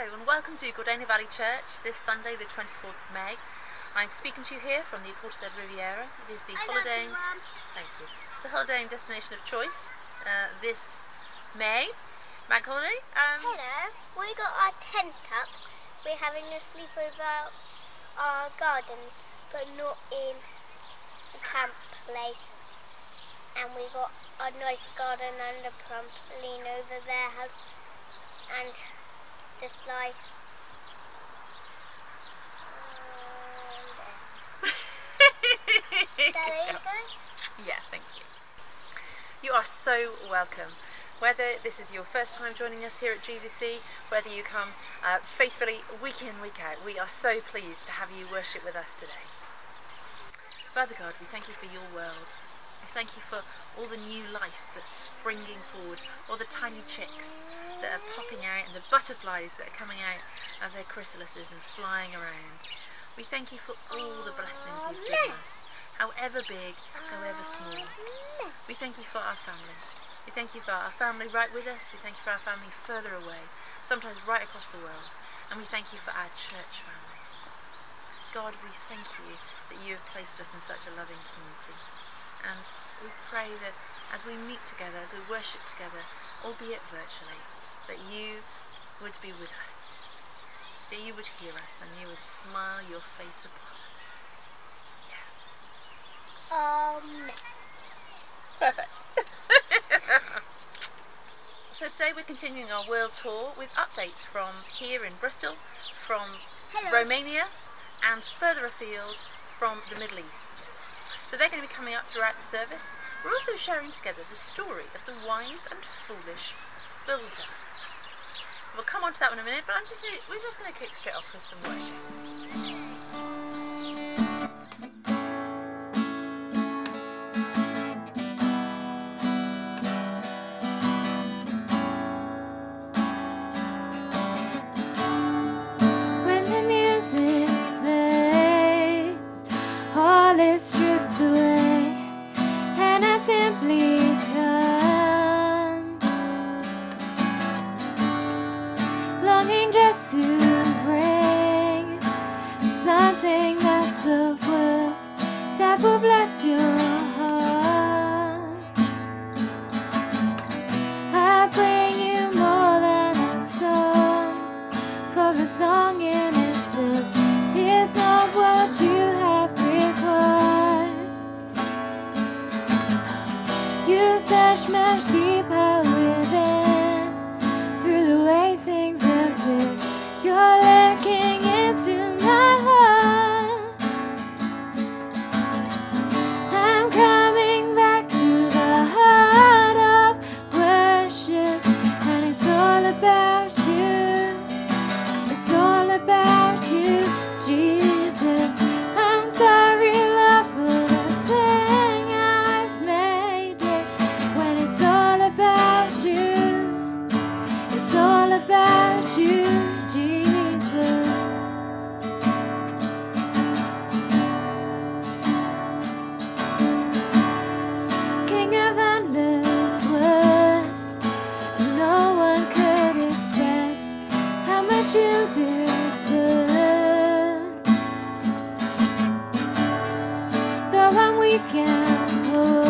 and welcome to Gordano Valley Church this Sunday, the 24th of May. I'm speaking to you here from the Portishead Riviera. It is the holidaying, thank you. It's the holidaying destination of choice uh, this May. Bank holiday. Um, Hello, we got our tent up. We're having a sleepover our garden, but not in the camp place. And we got a nice garden and a trampoline over there, has and the slide. And, uh, there you go. yeah, thank you. You are so welcome. Whether this is your first time joining us here at GVC, whether you come uh, faithfully week in, week out, we are so pleased to have you worship with us today. Father God, we thank you for your world. We thank you for all the new life that's springing forward, all the tiny chicks that are popping out and the butterflies that are coming out of their chrysalises and flying around. We thank you for all the blessings you've given us, however big, however small. We thank you for our family. We thank you for our family right with us. We thank you for our family further away, sometimes right across the world. And we thank you for our church family. God, we thank you that you have placed us in such a loving community. And we pray that as we meet together, as we worship together, albeit virtually, that you would be with us, that you would hear us, and you would smile your face upon us. Yeah. Um, Perfect. so today we're continuing our world tour with updates from here in Bristol, from Hello. Romania, and further afield from the Middle East. So they're going to be coming up throughout the service. We're also sharing together the story of the wise and foolish builder. So we'll come on to that one in a minute, but I'm just we're just going to kick straight off with some worship. I'm weak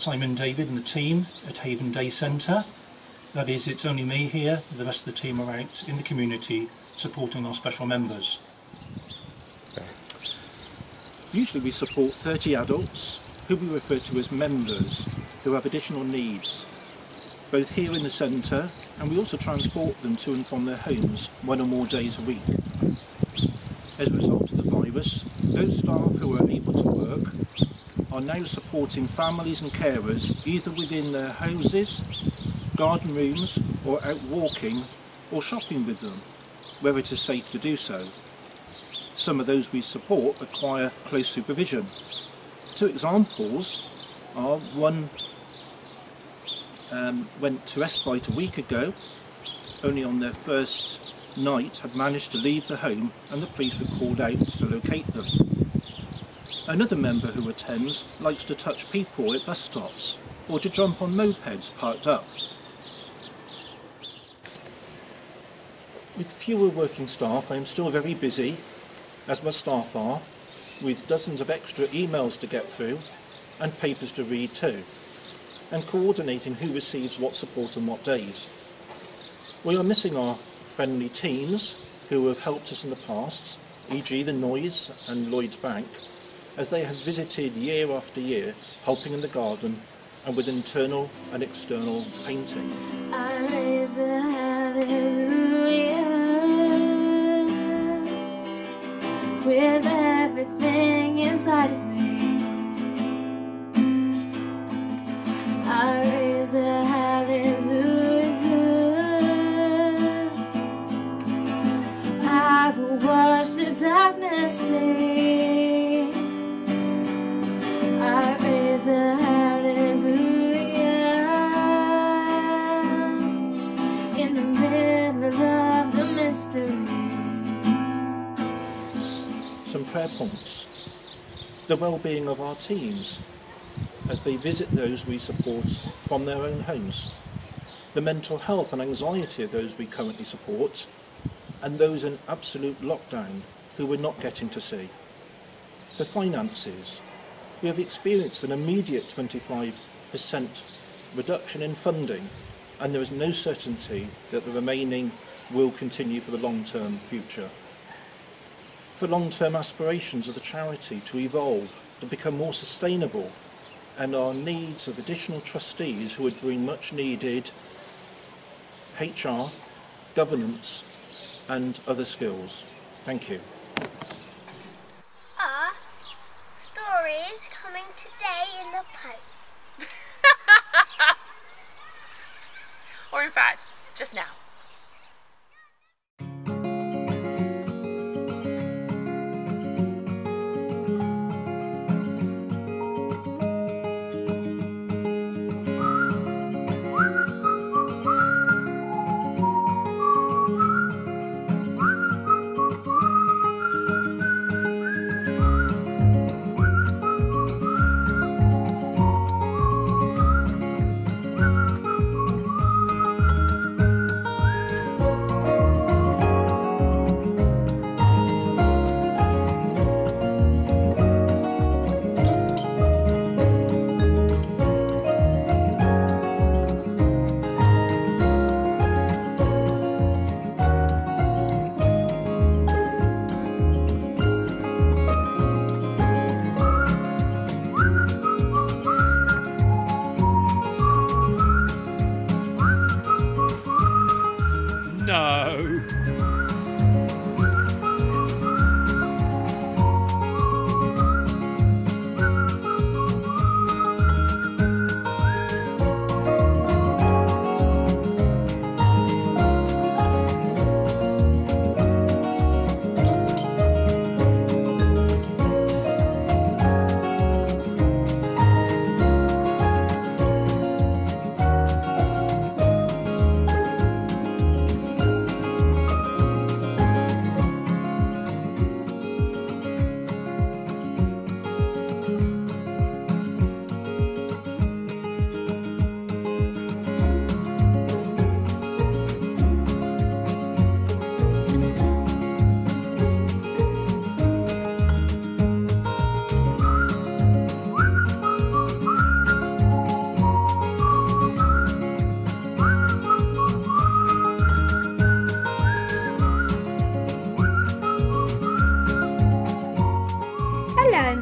Simon David and the team at Haven Day Centre. That is, it's only me here, the rest of the team are out in the community supporting our special members. Usually we support 30 adults who we refer to as members who have additional needs, both here in the centre and we also transport them to and from their homes one or more days a week. As a result of the virus, those staff who are able to work are now supporting families and carers either within their houses, garden rooms or out walking or shopping with them, where it is safe to do so. Some of those we support require close supervision. Two examples are one um, went to respite a week ago, only on their first night had managed to leave the home and the police were called out to locate them. Another member who attends likes to touch people at bus stops or to jump on mopeds parked up. With fewer working staff, I am still very busy, as my staff are, with dozens of extra emails to get through and papers to read too, and coordinating who receives what support on what days. We are missing our friendly teams who have helped us in the past, e.g. the Noise and Lloyd's Bank, as they have visited year after year, helping in the garden and with internal and external painting. With everything inside of me. I raise a hallelujah. I will watch the darkness flee. Prayer points. The well-being of our teams as they visit those we support from their own homes. The mental health and anxiety of those we currently support and those in absolute lockdown who we're not getting to see. For finances, we have experienced an immediate 25% reduction in funding and there is no certainty that the remaining will continue for the long-term future. For long-term aspirations of the charity to evolve, to become more sustainable and our needs of additional trustees who would bring much needed HR, governance and other skills. Thank you. Are stories coming today in the post? Or in fact, just now.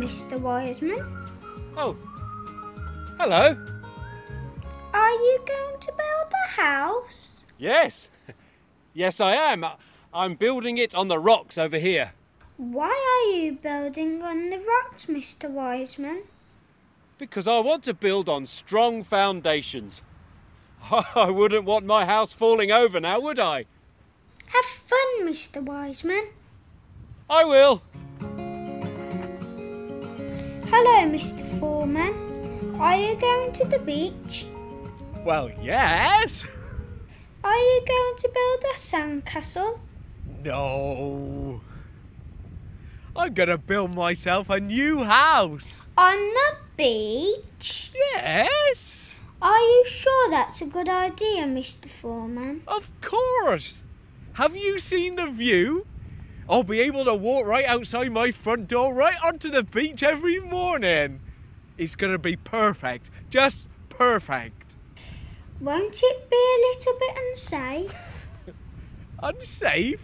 Mr. Wiseman. Oh, hello. Are you going to build a house? Yes, yes, I am. I'm building it on the rocks over here. Why are you building on the rocks, Mr. Wiseman? Because I want to build on strong foundations. I wouldn't want my house falling over now, would I? Have fun, Mr. Wiseman. I will. Hello, Mr. Foreman. Are you going to the beach? Well, yes. Are you going to build a sandcastle? No. I'm gonna build myself a new house. On the beach? Yes, Are you sure that's a good idea, Mr. Foreman? of course. Have you seen the view? I'll be able to walk right outside my front door, right onto the beach every morning. It's gonna be perfect, just perfect. Won't it be a little bit unsafe? Unsafe?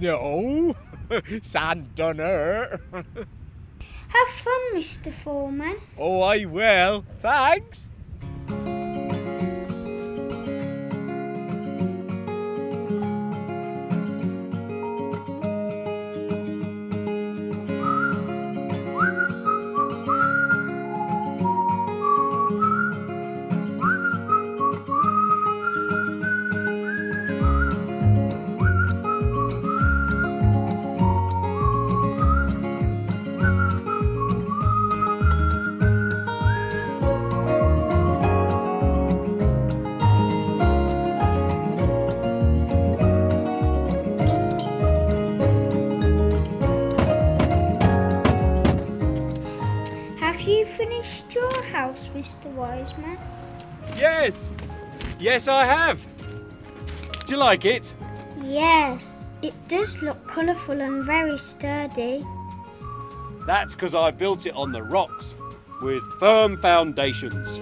No. Sand done hurt. Have fun, Mr. Foreman. oh, I will. Thanks. House, Mr. Wiseman? Yes. Yes, I have. Do you like it? Yes, it does look colourful and very sturdy. That's because I built it on the rocks with firm foundations.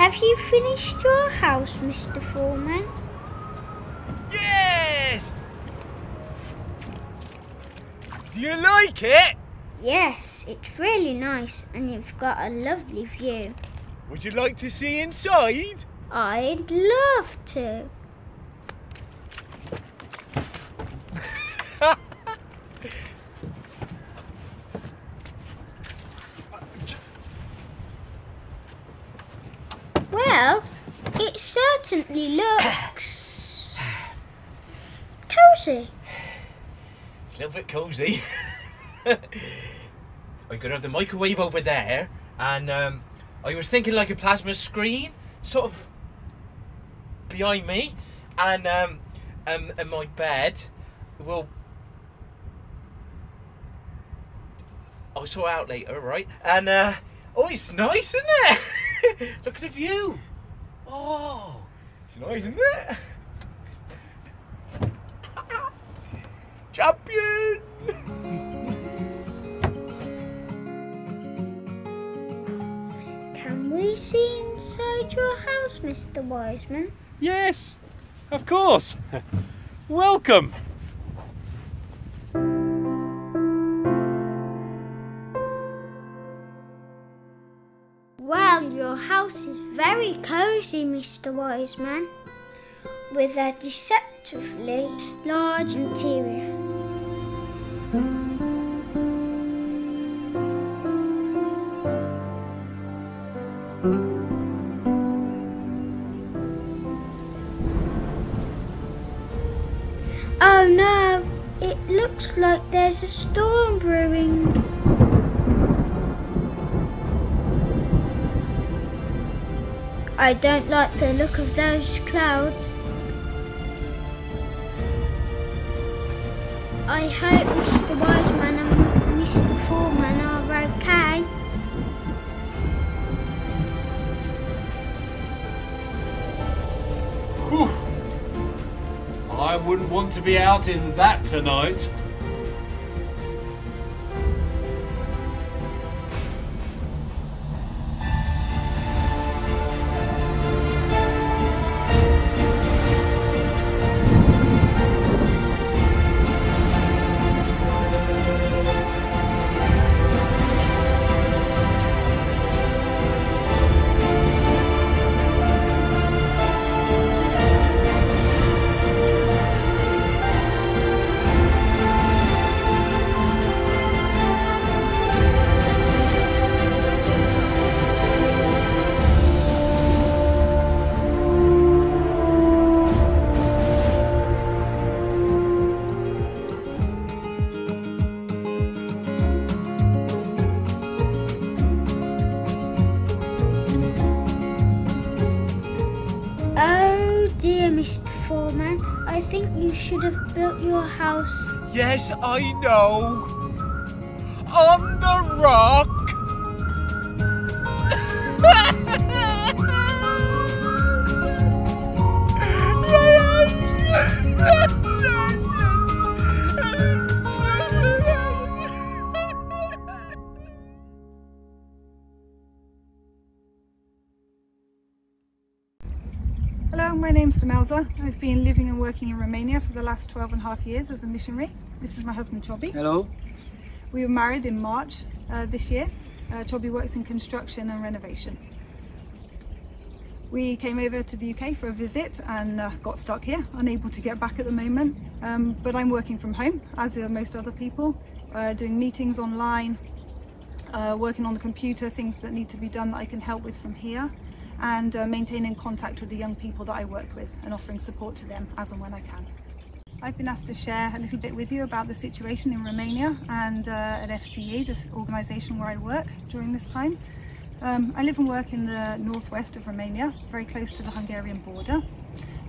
Have you finished your house, Mr. Foreman? Yes! Do you like it? Yes, it's really nice and you've got a lovely view. Would you like to see inside? I'd love to. Well, it certainly looks cozy. A little cosy. I'm gonna have the microwave over there, and um, I was thinking like a plasma screen, sort of behind me, and um, um, and my bed will. I'll sort out later, right? And uh, oh, it's nice, isn't it? Look at the view. Oh, it's nice, isn't it? Champion! Can we see inside your house, Mr. Wiseman? Yes, of course. Welcome. Well, your house is very cosy, Mr. Wiseman, with a deceptively large interior. There's a storm brewing. I don't like the look of those clouds. I hope Mr. Wiseman and Mr. Foreman are okay. Whew. I wouldn't want to be out in that tonight. Should have built your house. Yes, I know. On the rock. Hello, my name's Demelza. I've been living and working in Romania for the last 12 and a half years as a missionary. This is my husband Chobi. Hello. We were married in March uh, this year. Uh, Chobi works in construction and renovation. We came over to the UK for a visit and uh, got stuck here, unable to get back at the moment. Um, but I'm working from home, as are most other people, uh, doing meetings online, uh, working on the computer, things that need to be done that I can help with from here, and uh, maintaining contact with the young people that I work with and offering support to them as and when I can. I've been asked to share a little bit with you about the situation in Romania and uh, at FCE, this organisation where I work during this time. Um, I live and work in the northwest of Romania, very close to the Hungarian border.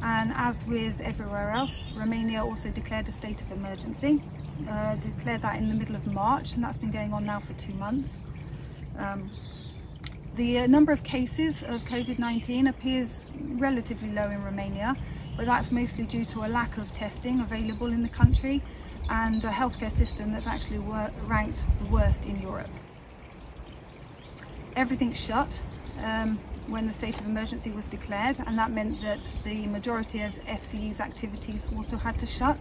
And as with everywhere else, Romania also declared a state of emergency. Uh, declared that in the middle of March, and that's been going on now for two months. Um, the uh, number of cases of COVID-19 appears relatively low in Romania, but that's mostly due to a lack of testing available in the country and a healthcare system that's actually ranked the worst in Europe. Everything's shut um, when the state of emergency was declared, and that meant that the majority of FCE's activities also had to shut.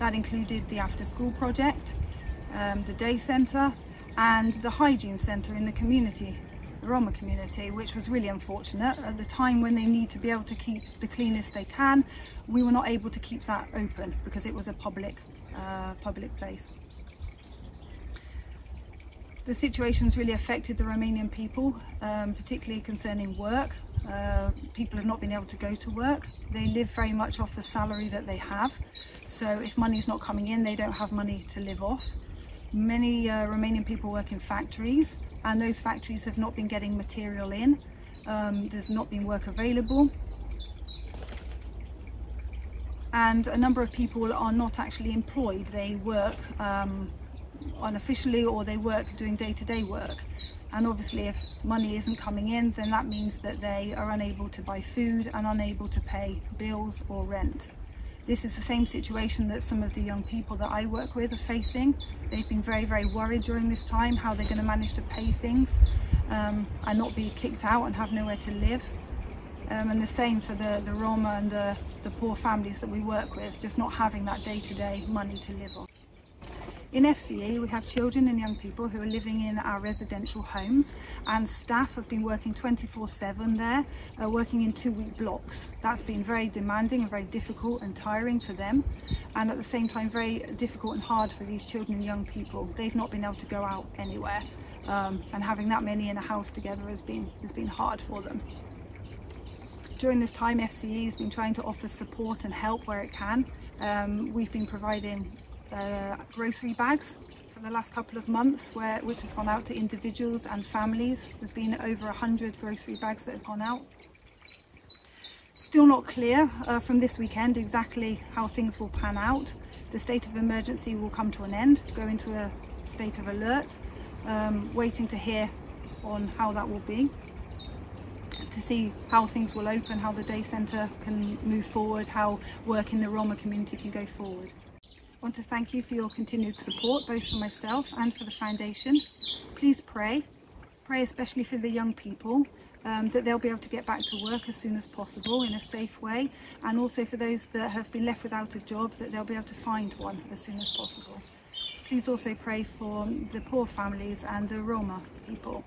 That included the after school project, um, the day centre, and the hygiene centre in the community, the Roma community, which was really unfortunate. At the time when they need to be able to keep the cleanest they can, we were not able to keep that open because it was a public, uh, public place. The situation's really affected the Romanian people, um, particularly concerning work. Uh, people have not been able to go to work. They live very much off the salary that they have. So if money's not coming in, they don't have money to live off. Many uh, Romanian people work in factories and those factories have not been getting material in. Um, there's not been work available. And a number of people are not actually employed. They work um, unofficially or they work doing day-to-day work. And obviously if money isn't coming in, then that means that they are unable to buy food and unable to pay bills or rent. This is the same situation that some of the young people that I work with are facing. They've been very, very worried during this time how they're going to manage to pay things um, and not be kicked out and have nowhere to live. Um, and the same for the, the Roma and the, the poor families that we work with, just not having that day-to-day money to live on. In FCE, we have children and young people who are living in our residential homes, and staff have been working 24 7 there, uh, working in two week blocks. That's been very demanding and very difficult and tiring for them, and at the same time, very difficult and hard for these children and young people. They've not been able to go out anywhere, um, and having that many in a house together has been, has been hard for them. During this time, FCE has been trying to offer support and help where it can. Um, we've been providing uh, grocery bags for the last couple of months, where which has gone out to individuals and families. There's been over 100 grocery bags that have gone out. Still not clear uh, from this weekend exactly how things will pan out. The state of emergency will come to an end, go into a state of alert, um, waiting to hear on how that will be to see how things will open, how the day centre can move forward, how work in the Roma community can go forward. I want to thank you for your continued support, both for myself and for the foundation. Please pray, pray especially for the young people, um, that they'll be able to get back to work as soon as possible in a safe way, and also for those that have been left without a job, that they'll be able to find one as soon as possible. Please also pray for the poor families and the Roma people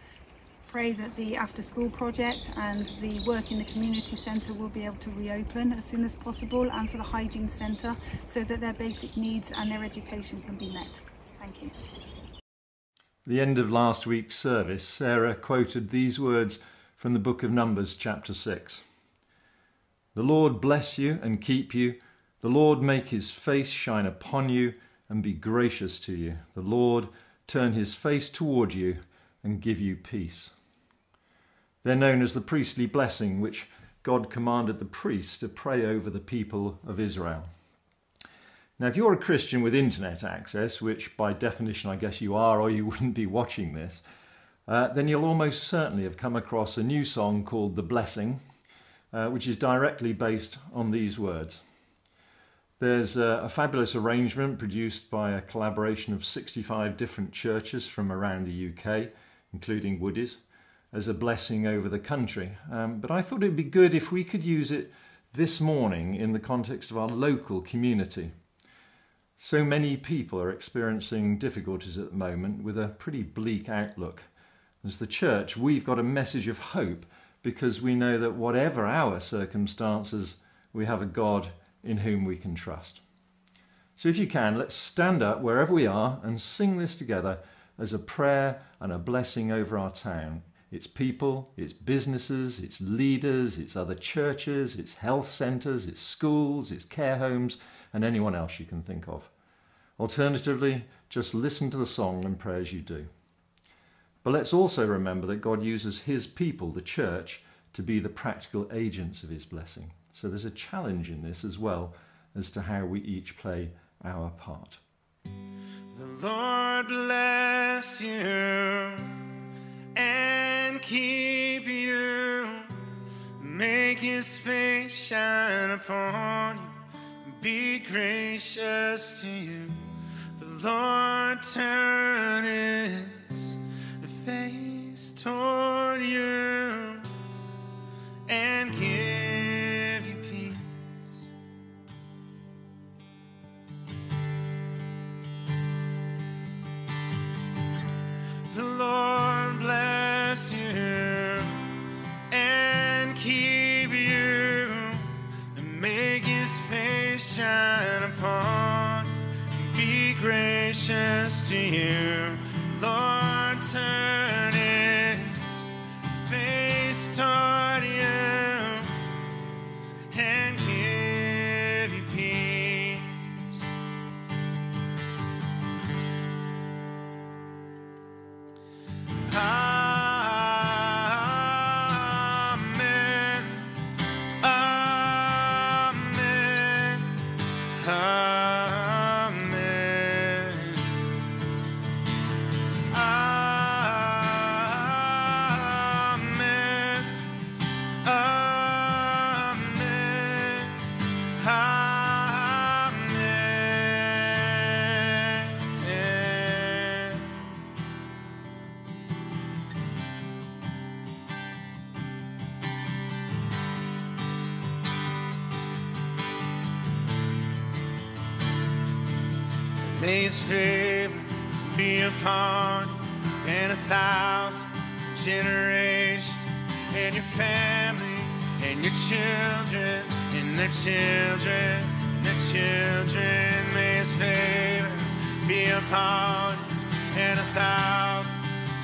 pray that the after school project and the work in the community centre will be able to reopen as soon as possible and for the hygiene centre so that their basic needs and their education can be met. Thank you. The end of last week's service, Sarah quoted these words from the book of Numbers, chapter 6. The Lord bless you and keep you. The Lord make his face shine upon you and be gracious to you. The Lord turn his face toward you and give you peace. They're known as the priestly blessing, which God commanded the priest to pray over the people of Israel. Now, if you're a Christian with internet access, which by definition I guess you are, or you wouldn't be watching this, uh, then you'll almost certainly have come across a new song called The Blessing, uh, which is directly based on these words. There's a, a, fabulous arrangement produced by a collaboration of 65 different churches from around the UK, including Woody's as a blessing over the country. Um, but I thought it'd be good if we could use it this morning in the context of our local community. So many people are experiencing difficulties at the moment with a pretty bleak outlook. As the church, we've got a message of hope because we know that whatever our circumstances, we have a God in whom we can trust. So if you can, let's stand up wherever we are and sing this together as a prayer and a blessing over our town its people, its businesses, its leaders, its other churches, its health centres, its schools, its care homes, and anyone else you can think of. Alternatively, just listen to the song and pray as you do. But let's also remember that God uses His people, the church, to be the practical agents of His blessing. So there's a challenge in this as well as to how we each play our part. The Lord bless you and keep you. Make his face shine upon you, be gracious to you. The Lord turn his face toward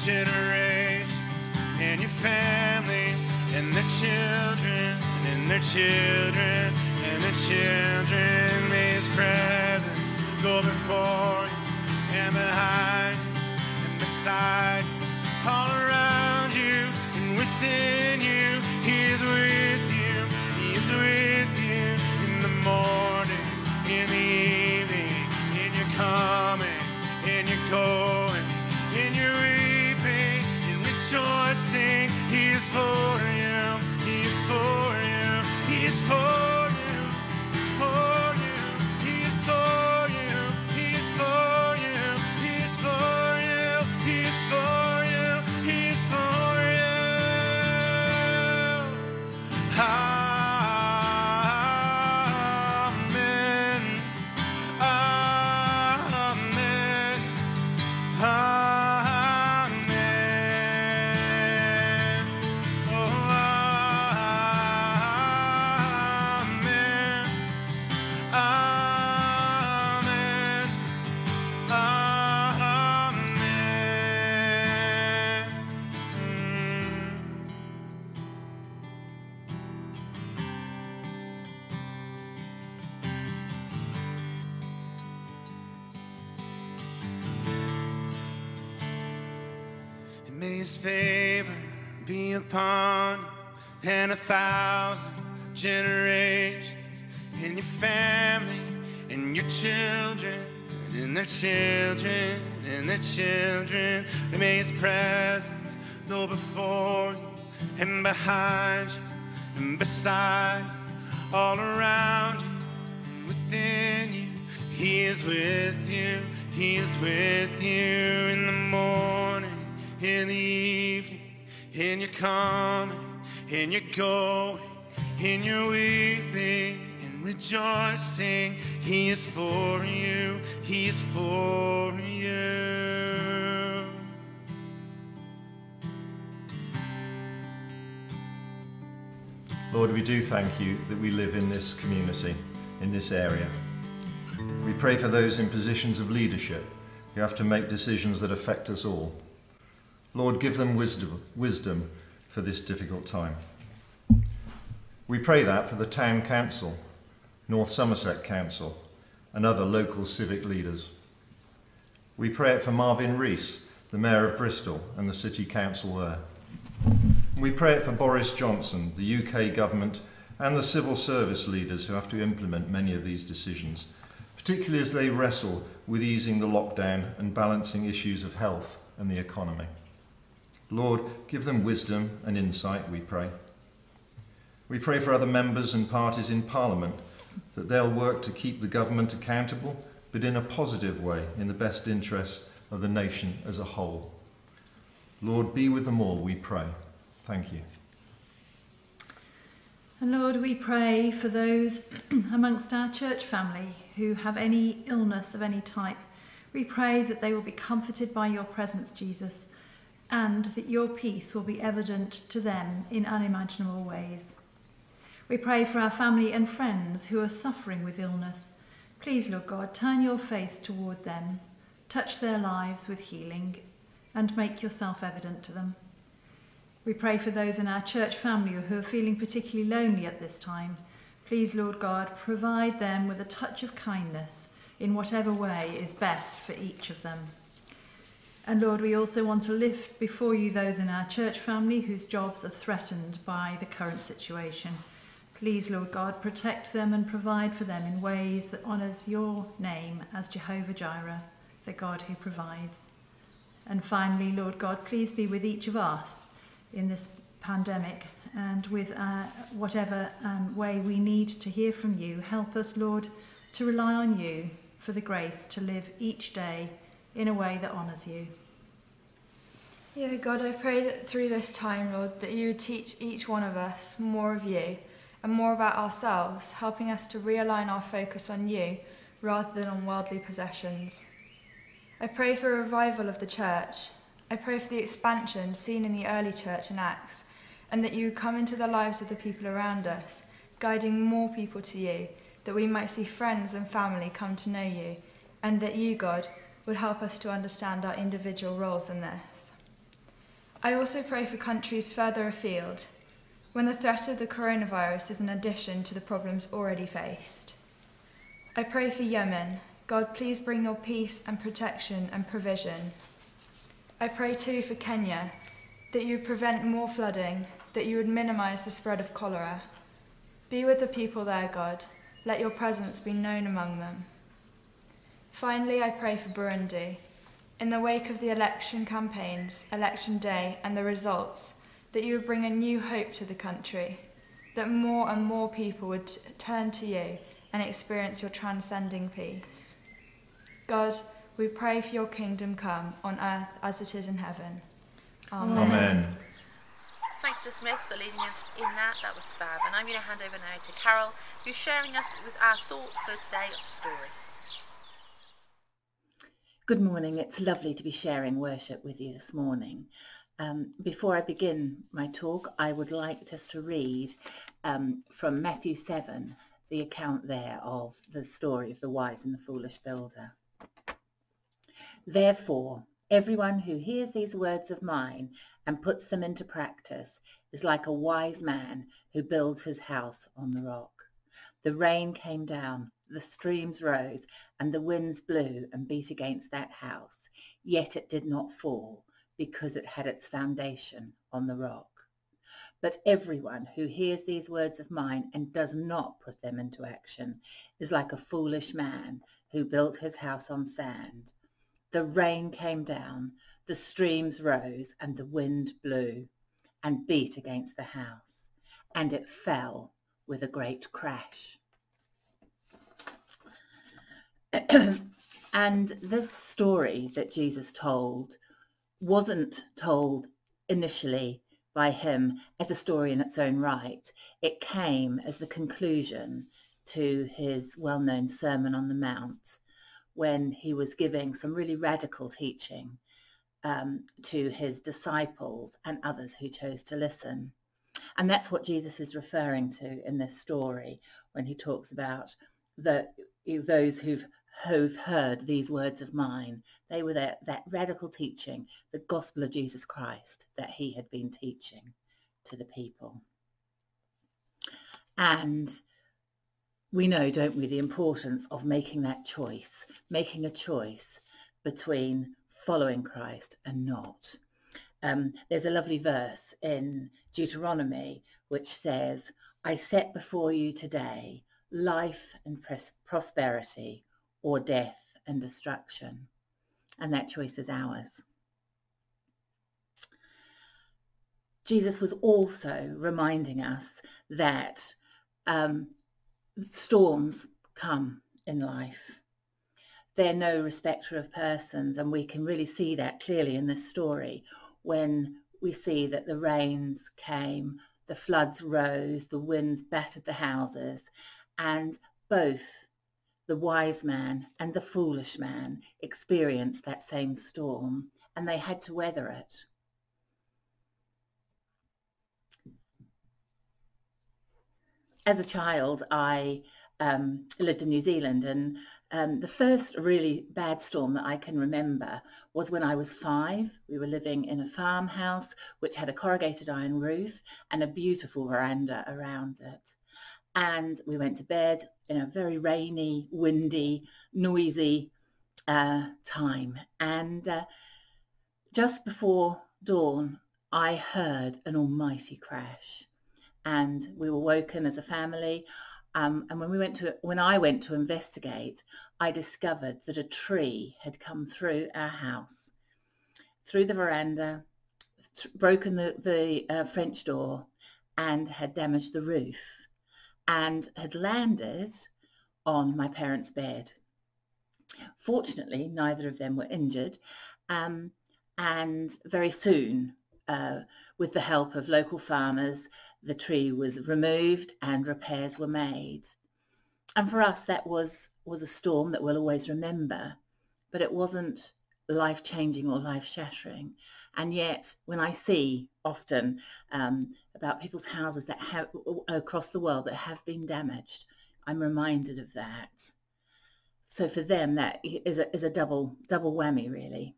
generations and your family and their children and their children and their children. His presence go before you and behind you and beside you, all around you and within you. He is with you. He is with you in the morning, in the evening, in your coming, in your going, rejoicing. Is for upon you and a thousand generations in your family and your children and their children and their children. And may his presence go before you and behind you and beside you, all around you and within you. He is with you. He is with you in the morning, in the evening, in your coming, in your going, in your weeping and rejoicing. He is for you. He is for you. Lord, we do thank you that we live in this community, in this area. We pray for those in positions of leadership who have to make decisions that affect us all. Lord, give them wisdom, wisdom for this difficult time. We pray that for the Town Council, North Somerset Council, and other local civic leaders. We pray it for Marvin Rees, the Mayor of Bristol, and the City Council there. We pray it for Boris Johnson, the UK government, and the civil service leaders who have to implement many of these decisions, particularly as they wrestle with easing the lockdown and balancing issues of health and the economy. Lord, give them wisdom and insight, we pray. We pray for other members and parties in Parliament that they'll work to keep the government accountable, but in a positive way, in the best interest of the nation as a whole. Lord, be with them all, we pray. Thank you. And Lord, we pray for those amongst our church family who have any illness of any type. We pray that they will be comforted by your presence, Jesus, and that your peace will be evident to them in unimaginable ways. We pray for our family and friends who are suffering with illness. Please, Lord God, turn your face toward them, touch their lives with healing, and make yourself evident to them. We pray for those in our church family who are feeling particularly lonely at this time. Please, Lord God, provide them with a touch of kindness in whatever way is best for each of them. And Lord, we also want to lift before you those in our church family whose jobs are threatened by the current situation. Please, Lord God, protect them and provide for them in ways that honours your name as Jehovah Jireh, the God who provides. And finally, Lord God, please be with each of us in this pandemic and with uh, whatever um, way we need to hear from you. Help us, Lord, to rely on you for the grace to live each day in a way that honours you. Yeah, God, I pray that through this time, Lord, that you would teach each one of us more of you and more about ourselves, helping us to realign our focus on you rather than on worldly possessions. I pray for a revival of the church. I pray for the expansion seen in the early church in Acts, and that you would come into the lives of the people around us, guiding more people to you, that we might see friends and family come to know you, and that you, God, would help us to understand our individual roles in this. I also pray for countries further afield, when the threat of the coronavirus is an addition to the problems already faced. I pray for Yemen. God, please bring your peace and protection and provision. I pray too for Kenya, that you would prevent more flooding, that you would minimize the spread of cholera. Be with the people there, God. Let your presence be known among them. Finally, I pray for Burundi. In the wake of the election campaigns, election day, and the results, that you would bring a new hope to the country, that more and more people would t- turn to you and experience your transcending peace. God, we pray for your kingdom come on earth as it is in heaven. Amen. Amen. Thanks to Smiths for leading us in that. That was fab. And I'm going to hand over now to Carol, who's sharing us with our thought for today's story. Good morning. It's lovely to be sharing worship with you this morning. Um, before I begin my talk, I would like just to read um, from Matthew 7, the account there of the story of the wise and the foolish builder. Therefore, everyone who hears these words of mine and puts them into practice is like a wise man who builds his house on the rock. The rain came down, the streams rose, and the winds blew and beat against that house, yet it did not fall because it had its foundation on the rock. But everyone who hears these words of mine and does not put them into action is like a foolish man who built his house on sand. The rain came down, the streams rose, and the wind blew and beat against the house, and it fell with a great crash. and this story that Jesus told wasn't told initially by him as a story in its own right. It came as the conclusion to his well-known Sermon on the Mount when he was giving some really radical teaching um, to his disciples and others who chose to listen. And that's what Jesus is referring to in this story when he talks about the, those who've who've heard these words of mine. They were that, that radical teaching, the gospel of Jesus Christ that he had been teaching to the people. And we know, don't we, the importance of making that choice, making a choice between following Christ and not. Um, there's a lovely verse in Deuteronomy which says, I set before you today life and prosperity, or death and destruction. And that choice is ours. Jesus was also reminding us that um, storms come in life. They're no respecter of persons, and we can really see that clearly in this story when we see that the rains came, the floods rose, the winds battered the houses, and both the wise man and the foolish man experienced that same storm and they had to weather it. As a child, I um, lived in New Zealand and um, the first really bad storm that I can remember was when I was five. We were living in a farmhouse which had a corrugated iron roof and a beautiful veranda around it and we went to bed in a very rainy, windy, noisy uh, time. And uh, just before dawn, I heard an almighty crash, and we were woken as a family. Um, and when we went to, when I went to investigate, I discovered that a tree had come through our house, through the veranda, th- broken the, the uh, French door, and had damaged the roof and had landed on my parents' bed. Fortunately, neither of them were injured, um, and very soon, uh, with the help of local farmers, the tree was removed and repairs were made. and for us, that was was a storm that we'll always remember, but it wasn't life changing or life shattering. And yet, when I see often um, about people's houses that have across the world that have been damaged, I'm reminded of that. So for them, that is a, is a double double whammy, really.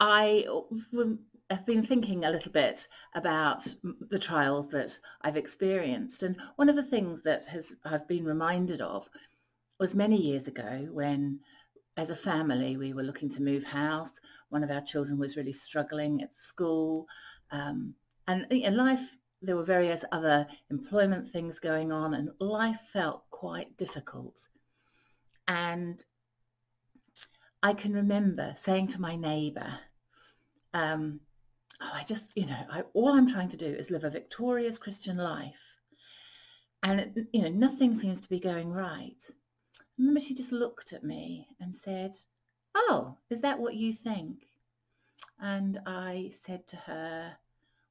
I I've been thinking a little bit about the trials that I've experienced. And one of the things that has I've been reminded of was many years ago when as a family we were looking to move house. One of our children was really struggling at school. Um, and in life, there were various other employment things going on and life felt quite difficult. And I can remember saying to my neighbour, um, oh, I just, you know, I, all I'm trying to do is live a victorious Christian life. And, it, you know, nothing seems to be going right. I remember she just looked at me and said, oh, is that what you think? And I said to her,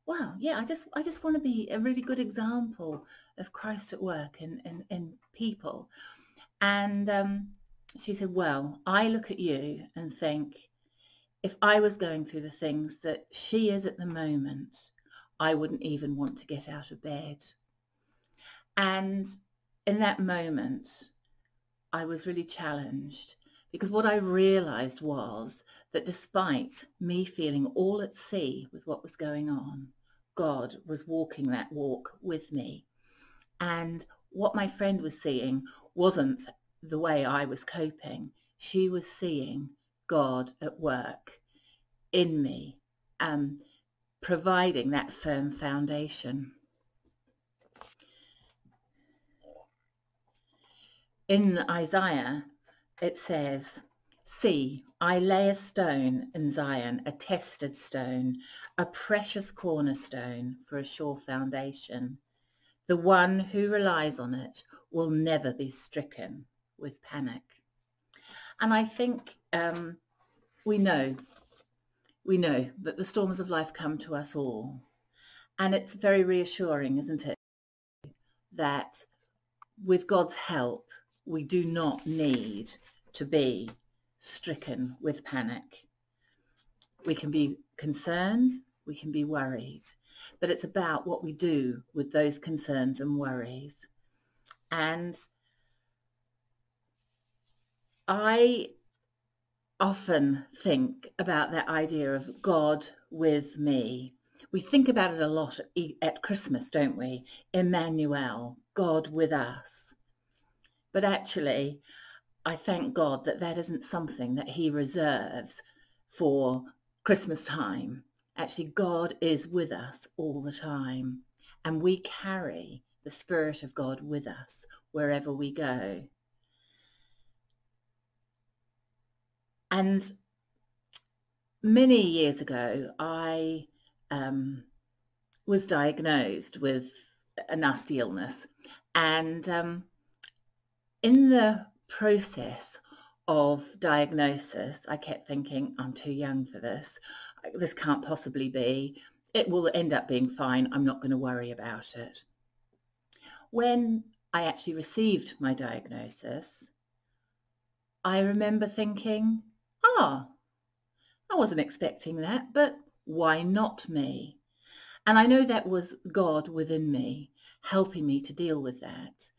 well, yeah, I just, I just want to be a really good example of Christ at work in, in, in people. And um, she said, well, I look at you and think, if I was going through the things that she is at the moment, I wouldn't even want to get out of bed. And in that moment, I was really challenged because what I realized was that despite me feeling all at sea with what was going on, God was walking that walk with me. And what my friend was seeing wasn't the way I was coping. She was seeing God at work in me, um, providing that firm foundation. In Isaiah, it says, See, I lay a stone in Zion, a tested stone, a precious cornerstone for a sure foundation. The one who relies on it will never be stricken with panic. And I think um, we know, we know that the storms of life come to us all. And it's very reassuring, isn't it, that with God's help, we do not need to be stricken with panic. We can be concerned, we can be worried, but it's about what we do with those concerns and worries. And I often think about that idea of God with me. We think about it a lot at Christmas, don't we? Emmanuel, God with us. But actually, I thank God that that isn't something that he reserves for Christmas time. Actually, God is with us all the time. And we carry the Spirit of God with us wherever we go. And many years ago, I um, was diagnosed with a nasty illness. And um, in the process of diagnosis, I kept thinking, I'm too young for this. This can't possibly be. It will end up being fine. I'm not going to worry about it. When I actually received my diagnosis, I remember thinking, ah, I wasn't expecting that, but why not me? And I know that was God within me helping me to deal with that.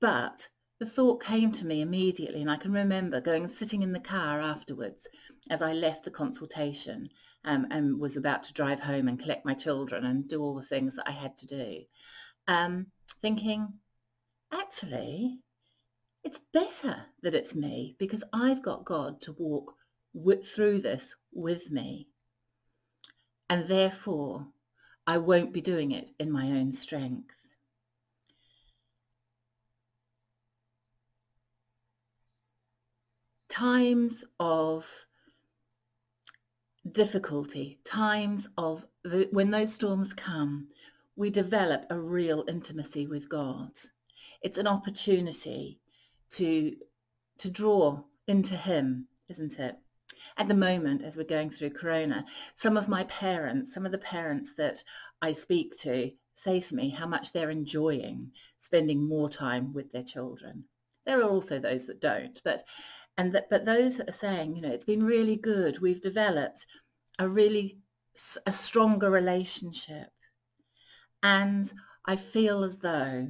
But the thought came to me immediately, and I can remember going sitting in the car afterwards as I left the consultation um, and was about to drive home and collect my children and do all the things that I had to do, um, thinking, actually, it's better that it's me because I've got God to walk through this with me. And therefore, I won't be doing it in my own strength. Times of difficulty, times of the, when those storms come, we develop a real intimacy with God. It's an opportunity to to draw into him, isn't it? at the moment, as we're going through Corona, some of my parents, some of the parents that I speak to say to me how much they're enjoying spending more time with their children. There are also those that don't, but and that, but those that are saying, you know, it's been really good. We've developed a really a stronger relationship, and I feel as though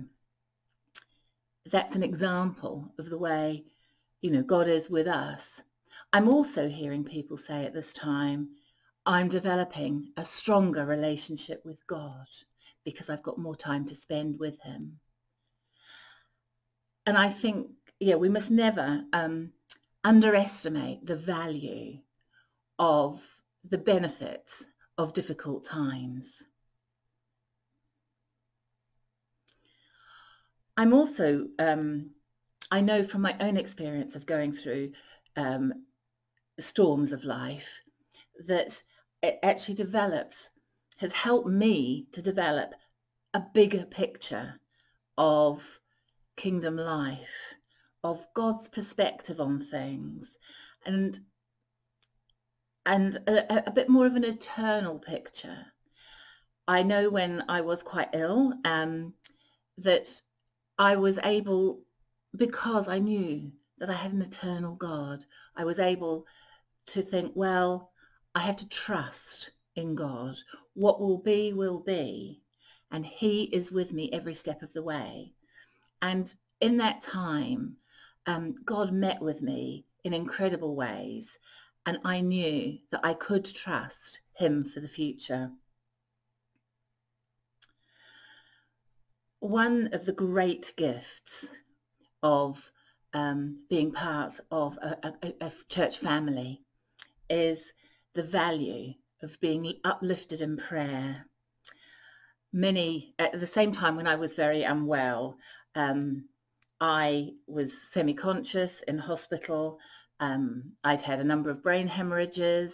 that's an example of the way, you know, God is with us. I'm also hearing people say at this time, I'm developing a stronger relationship with God because I've got more time to spend with him. And I think, yeah, we must never um, underestimate the value of the benefits of difficult times. I'm also, um, I know from my own experience of going through um, storms of life that it actually develops, has helped me to develop a bigger picture of kingdom life, of God's perspective on things, and and a, a bit more of an eternal picture. I know when I was quite ill um, that I was able, because I knew that I had an eternal God, I was able to think, well, I have to trust in God. What will be, will be. And he is with me every step of the way. And in that time, um, God met with me in incredible ways. And I knew that I could trust him for the future. One of the great gifts of um, being part of a, a, a church family is the value of being uplifted in prayer. Many, at the same time when I was very unwell, um, I was semi-conscious in hospital. Um, I'd had a number of brain hemorrhages.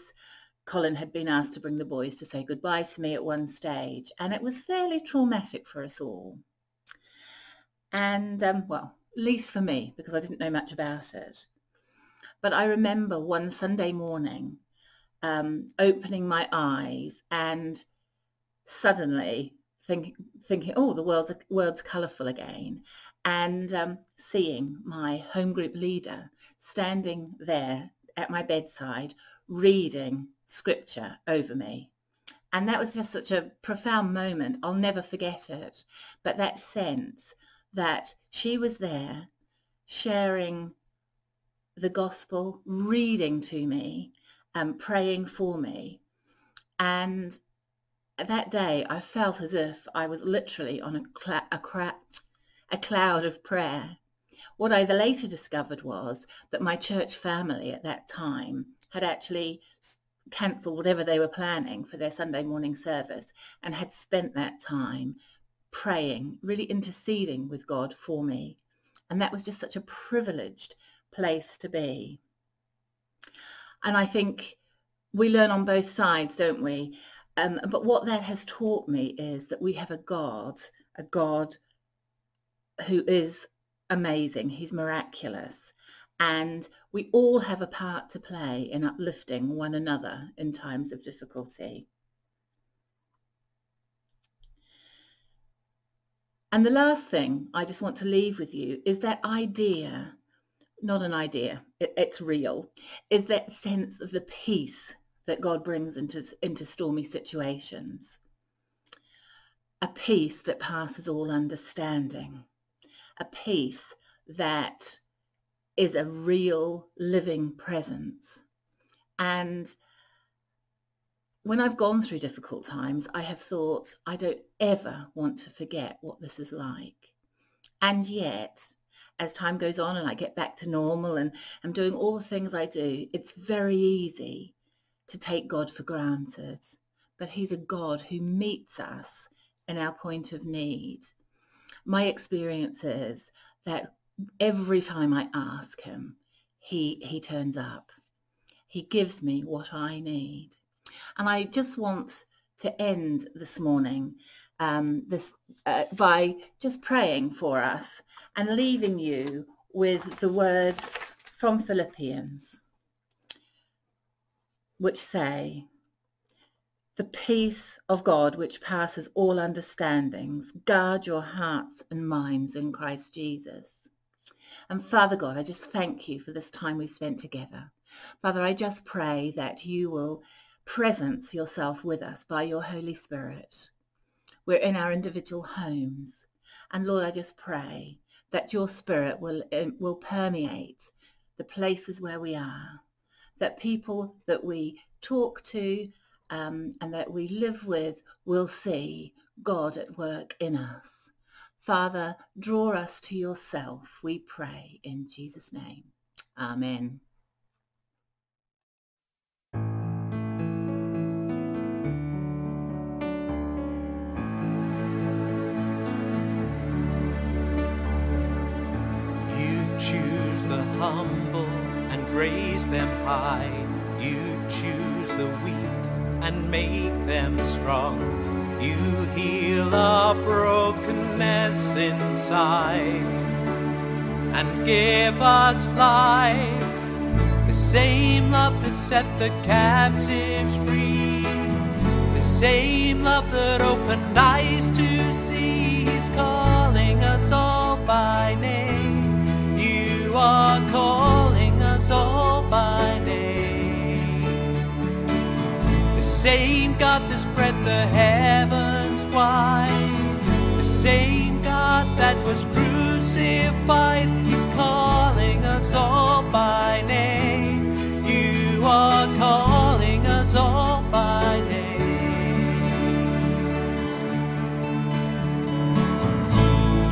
Colin had been asked to bring the boys to say goodbye to me at one stage, and it was fairly traumatic for us all. And, um, well, at least for me, because I didn't know much about it. But I remember one Sunday morning um, opening my eyes and suddenly think, thinking, oh, the world's, world's colourful again and um, seeing my home group leader standing there at my bedside reading scripture over me. And that was just such a profound moment. I'll never forget it. But that sense that she was there sharing the gospel, reading to me, and praying for me. And that day I felt as if I was literally on a, cla- a, cra- a cloud of prayer. What I later discovered was that my church family at that time had actually cancelled whatever they were planning for their Sunday morning service and had spent that time praying, really interceding with God for me. And that was just such a privileged place to be. And I think we learn on both sides, don't we? Um, but what that has taught me is that we have a God, a God who is amazing. He's miraculous. And we all have a part to play in uplifting one another in times of difficulty. And the last thing I just want to leave with you is that idea, not an idea, it, it's real, is that sense of the peace that God brings into, into stormy situations. A peace that passes all understanding a peace that is a real living presence. And when I've gone through difficult times, I have thought, I don't ever want to forget what this is like. And yet, as time goes on and I get back to normal and I'm doing all the things I do, it's very easy to take God for granted. But he's a God who meets us in our point of need my experience is that every time I ask him, he, he turns up. He gives me what I need. And I just want to end this morning um, this, uh, by just praying for us and leaving you with the words from Philippians. which say, The peace of God which passes all understandings, guard your hearts and minds in Christ Jesus. And Father God, I just thank you for this time we've spent together. Father, I just pray that you will presence yourself with us by your Holy Spirit. We're in our individual homes. And Lord, I just pray that your spirit will, um, will permeate the places where we are, that people that we talk to um, and that we live with will see God at work in us. Father, draw us to yourself, we pray in Jesus' name. Amen. Humble and raise them high. You choose the weak and make them strong. You heal our brokenness inside and give us life. The same love that set the captives free. The same love that opened eyes to see. He's calling us all by. You are calling us all by name. The same God that spread the heavens wide. The same God that was crucified. He's calling us all by name. You are calling us all by name.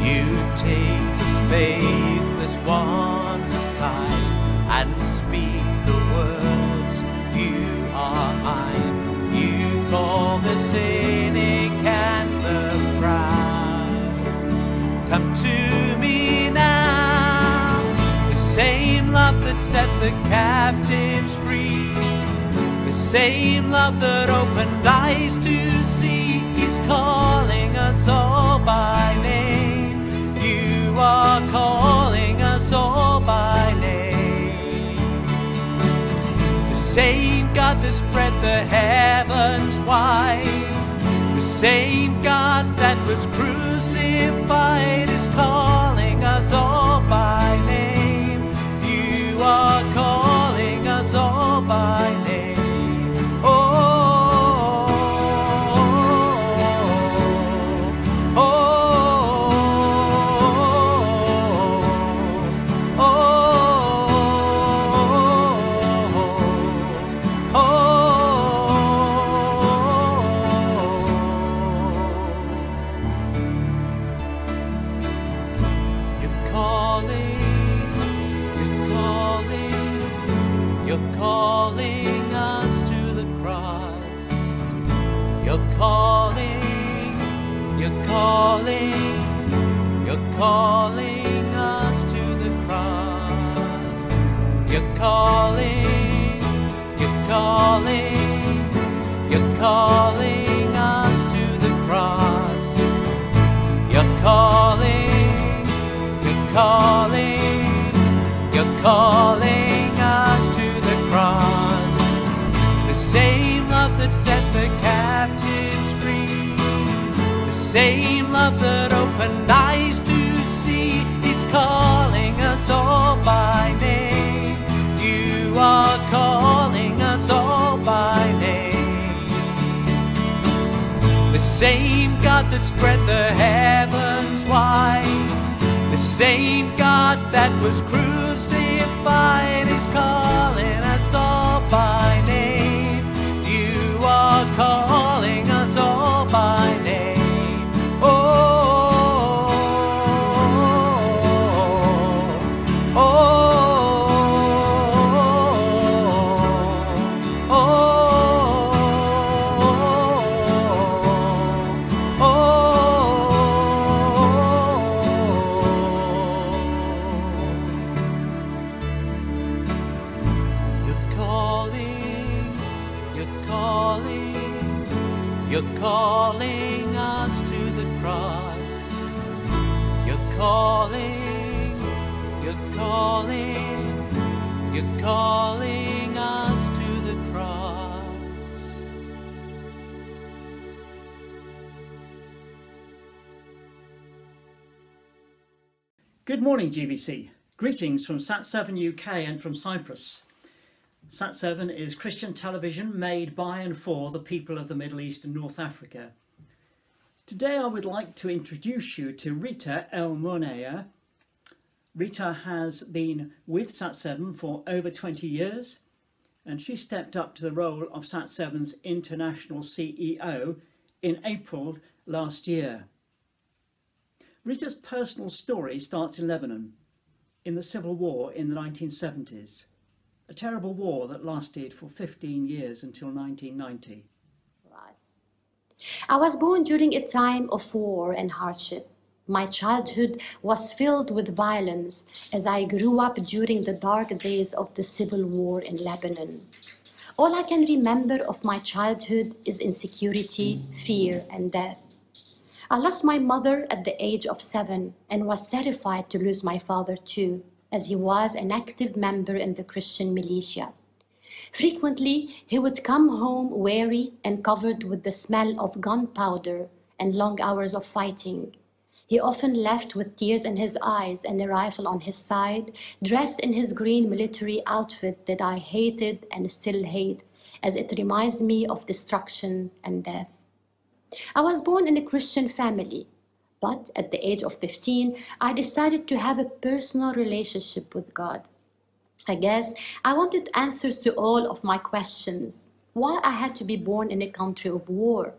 You take the one aside and speak the words, You are mine. You call the cynic and the proud. Come to me now. The same love that set the captives free. The same love that opened eyes to see. He's calling us all by name. You are calling same God that spread the heavens wide. The same God that was crucified is calling us all by name. You are calling us to the cross. You're calling, you're calling, you're calling us to the cross. The same love that set the captives free. The same love that that spread the heavens wide. The same God that was crucified is calling morning, GVC. Greetings from Sat7 UK and from Cyprus. Sat7 is Christian television made by and for the people of the Middle East and North Africa. Today I would like to introduce you to Rita El-Mounayer. Rita has been with Sat7 for over 20 years and she stepped up to the role of Sat7's international CEO in April last year. Rita's personal story starts in Lebanon, in the civil war in the 1970s, a terrible war that lasted for 15 years until 1990. I was born during a time of war and hardship. My childhood was filled with violence as I grew up during the dark days of the civil war in Lebanon. All I can remember of my childhood is insecurity, fear, and death. I lost my mother at the age of seven and was terrified to lose my father too, as he was an active member in the Christian militia. Frequently, he would come home weary and covered with the smell of gunpowder and long hours of fighting. He often left with tears in his eyes and a rifle on his side, dressed in his green military outfit that I hated and still hate, as it reminds me of destruction and death. I was born in a Christian family, but at the age of 15, I decided to have a personal relationship with God. I guess I wanted answers to all of my questions. Why I had to be born in a country of war?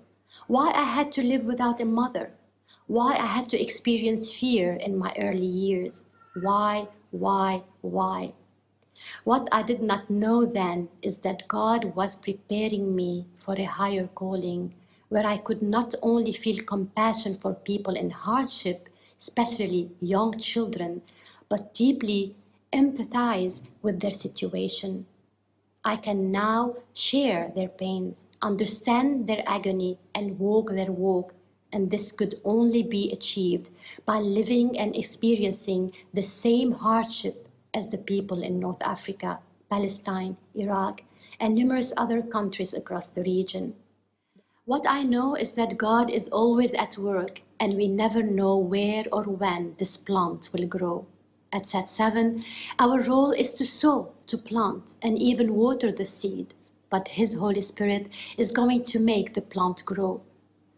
Why I had to live without a mother? Why I had to experience fear in my early years? Why, why, why? What I did not know then is that God was preparing me for a higher calling where I could not only feel compassion for people in hardship, especially young children, but deeply empathize with their situation. I can now share their pains, understand their agony, and walk their walk. And this could only be achieved by living and experiencing the same hardship as the people in North Africa, Palestine, Iraq, and numerous other countries across the region. What I know is that God is always at work, and we never know where or when this plant will grow. At Sat7, our role is to sow, to plant, and even water the seed, but His Holy Spirit is going to make the plant grow.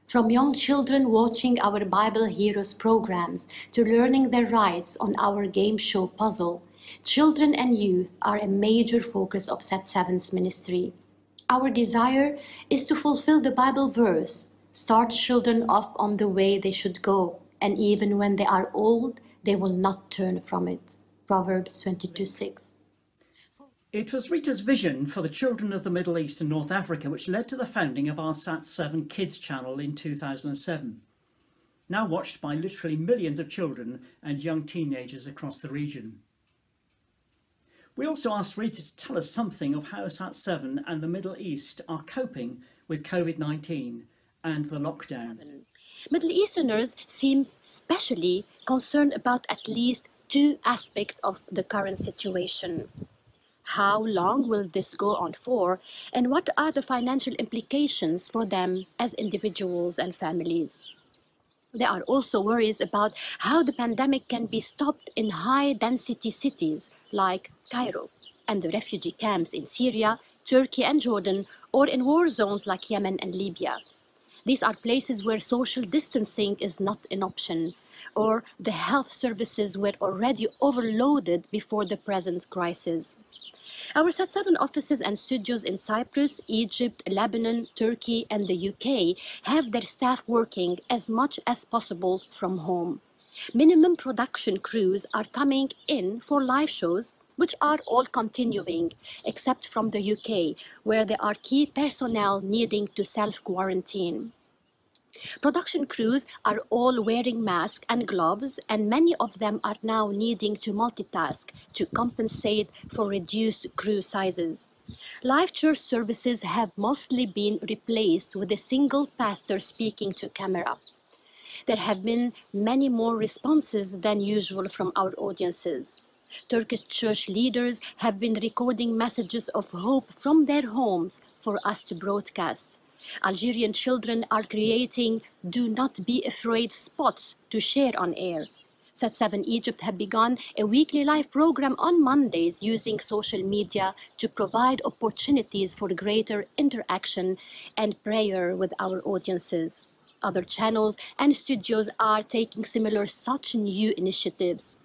From young children watching our Bible Heroes programs to learning their rights on our game show puzzle, children and youth are a major focus of Sat7's ministry. Our desire is to fulfill the Bible verse, start children off on the way they should go, and even when they are old, they will not turn from it. Proverbs 22 6. It was Rita's vision for the children of the Middle East and North Africa which led to the founding of our Sat7 Kids channel in 2007, now watched by literally millions of children and young teenagers across the region. We also asked Rita to tell us something of how Sat7 and the Middle East are coping with COVID 19 and the lockdown. Middle Easterners seem specially concerned about at least two aspects of the current situation. How long will this go on for, and what are the financial implications for them as individuals and families? There are also worries about how the pandemic can be stopped in high density cities like Cairo and the refugee camps in Syria, Turkey, and Jordan, or in war zones like Yemen and Libya. These are places where social distancing is not an option, or the health services were already overloaded before the present crisis. Our Sat7 offices and studios in Cyprus, Egypt, Lebanon, Turkey, and the UK have their staff working as much as possible from home. Minimum production crews are coming in for live shows, which are all continuing, except from the UK, where there are key personnel needing to self quarantine. Production crews are all wearing masks and gloves, and many of them are now needing to multitask to compensate for reduced crew sizes. Live church services have mostly been replaced with a single pastor speaking to camera. There have been many more responses than usual from our audiences. Turkish church leaders have been recording messages of hope from their homes for us to broadcast. Algerian children are creating do not be afraid spots to share on air. Sat7 Egypt have begun a weekly live program on Mondays using social media to provide opportunities for greater interaction and prayer with our audiences. Other channels and studios are taking similar such new initiatives.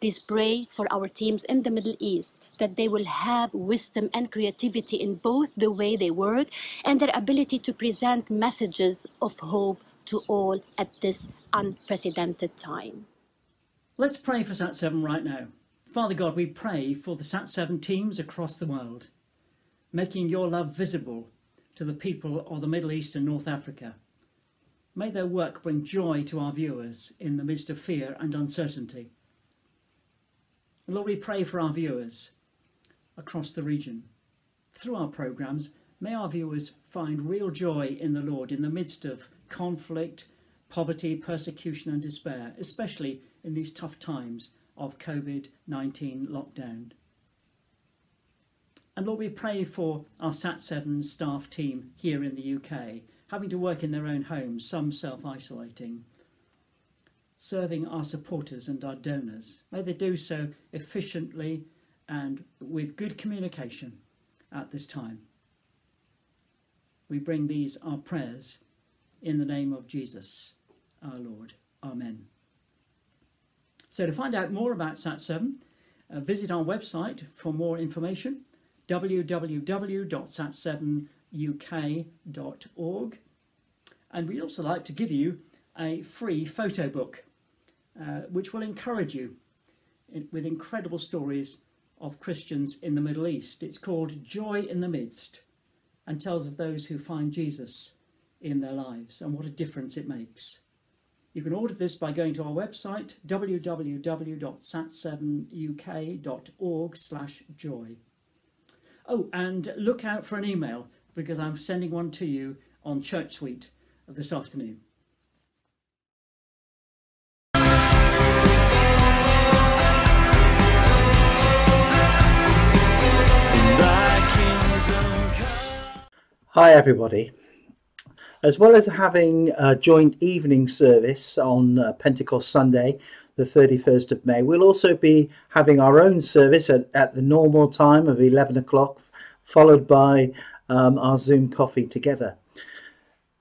Please pray for our teams in the Middle East that they will have wisdom and creativity in both the way they work and their ability to present messages of hope to all at this unprecedented time. Let's pray for Sat7 right now. Father God, we pray for the Sat7 teams across the world, making your love visible to the people of the Middle East and North Africa. May their work bring joy to our viewers in the midst of fear and uncertainty. Lord, we pray for our viewers across the region. Through our programmes, may our viewers find real joy in the Lord in the midst of conflict, poverty, persecution, and despair, especially in these tough times of COVID 19 lockdown. And Lord, we pray for our SAT7 staff team here in the UK, having to work in their own homes, some self isolating, serving our supporters and our donors. May they do so efficiently and with good communication at this time. We bring these our prayers in the name of Jesus, our Lord. Amen. So, to find out more about Sat7, uh, visit our website for more information www.sat7uk.org. And we'd also like to give you a free photo book, uh, which will encourage you in, with incredible stories of Christians in the Middle East. It's called Joy in the Midst and tells of those who find Jesus in their lives and what a difference it makes. You can order this by going to our website www.sat7uk.org/joy. Oh, and look out for an email because I'm sending one to you on Church Suite this afternoon. Hi, everybody. As well as having a joint evening service on uh, Pentecost Sunday, the 31st of May, we'll also be having our own service at, at the normal time of 11 o'clock, followed by um, our Zoom coffee together.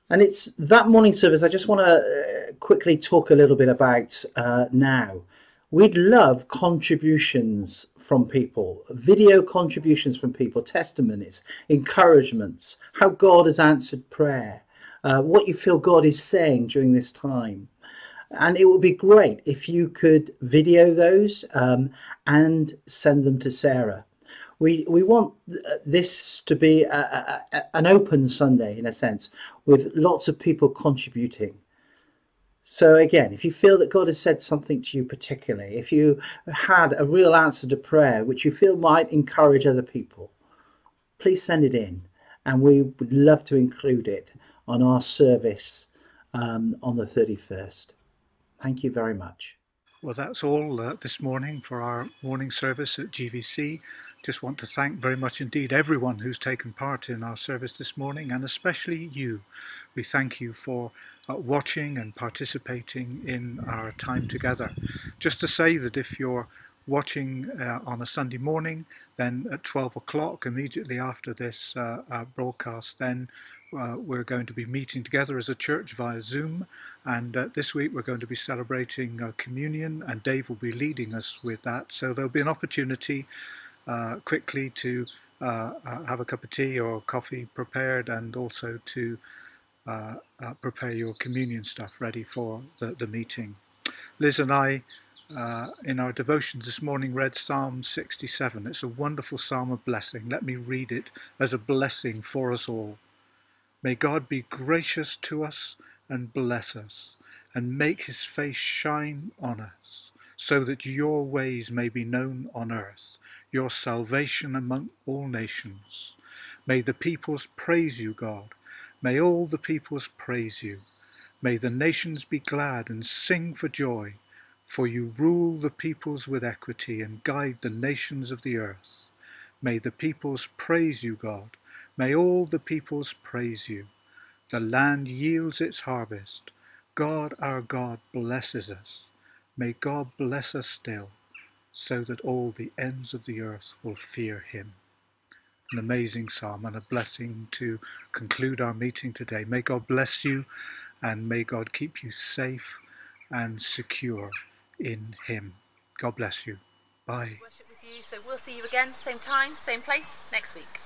And it's that morning service I just want to uh, quickly talk a little bit about uh, now. We'd love contributions from people, video contributions from people, testimonies, encouragements, how God has answered prayer, uh, what you feel God is saying during this time. And it would be great if you could video those um, and send them to Sarah. We, we want this to be a, a, an open Sunday in a sense, with lots of people contributing. So again, if you feel that God has said something to you particularly, if you had a real answer to prayer which you feel might encourage other people, please send it in, and we would love to include it on our service um, on the 31st. Thank you very much. Well, that's all uh, this morning for our morning service at GVC. Just want to thank very much indeed everyone who's taken part in our service this morning, and especially you. We thank you for uh, watching and participating in our time together. Just to say that if you're watching uh, on a Sunday morning, then at 12 o'clock, immediately after this uh, uh broadcast, then uh, we're going to be meeting together as a church via Zoom. And uh, this week we're going to be celebrating communion, and Dave will be leading us with that. So there'll be an opportunity quickly to have a cup of tea or coffee prepared and also to uh, uh, prepare your communion stuff ready for the, the meeting. Liz and I, uh, in our devotions this morning, read Psalm 67. It's a wonderful psalm of blessing. Let me read it as a blessing for us all. May God be gracious to us and bless us, and make his face shine on us, so that your ways may be known on earth, your salvation among all nations. May the peoples praise you, God May all the peoples praise you. May the nations be glad and sing for joy, for you rule the peoples with equity and guide the nations of the earth. May the peoples praise you, God. May all the peoples praise you. The land yields its harvest. God our God blesses us. May God bless us still, so that all the ends of the earth will fear him. An amazing psalm and a blessing to conclude our meeting today. May God bless you and may God keep you safe and secure in him. God bless you. Bye. You. So we'll see you again, same time, same place next week.